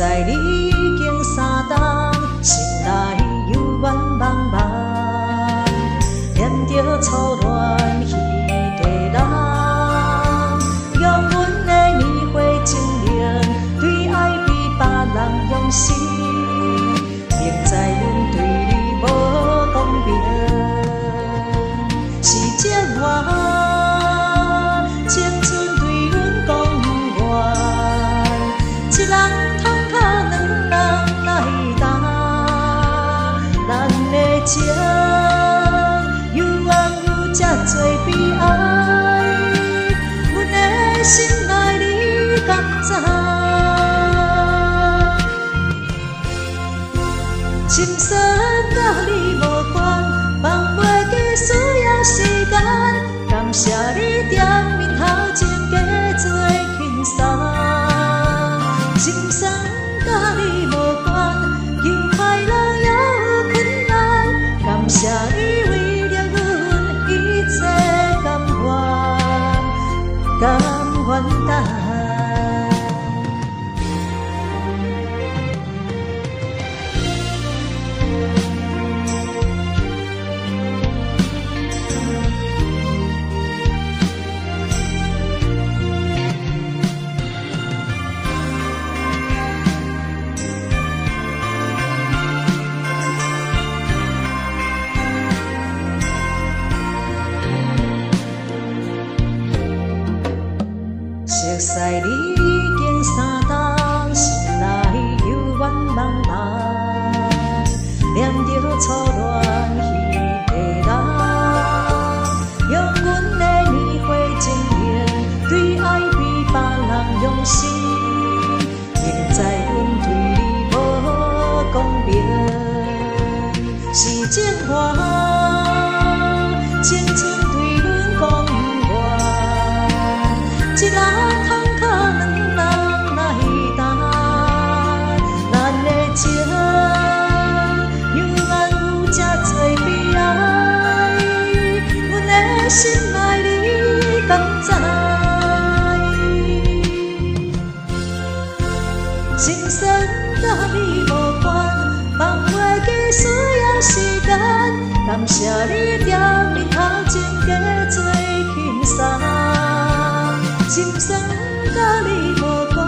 在你已经三冬，心内犹原茫茫，念着初恋心酸甲你无关，放袂记需要时在你已经三冬，心内犹原茫茫，念着初恋彼个人，用阮的年华情浓，对爱比别人用心，明知阮对你无公平，是情愿，心酸甲你无关，放袂记需要时间。感谢你点面头前加做轻松。心酸甲你无关，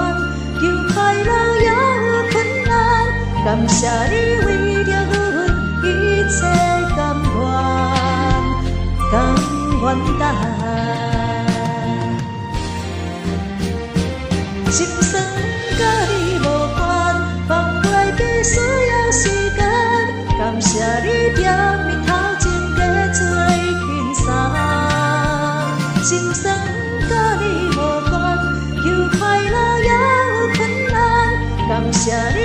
求快乐也有困难。感谢你为了阮一切甘愿。甘愿等，心酸甲你感